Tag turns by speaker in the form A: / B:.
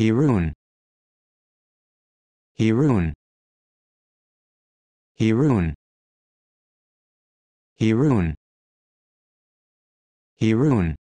A: Hirun. Hirun. Hirun. Hirun. Hirun.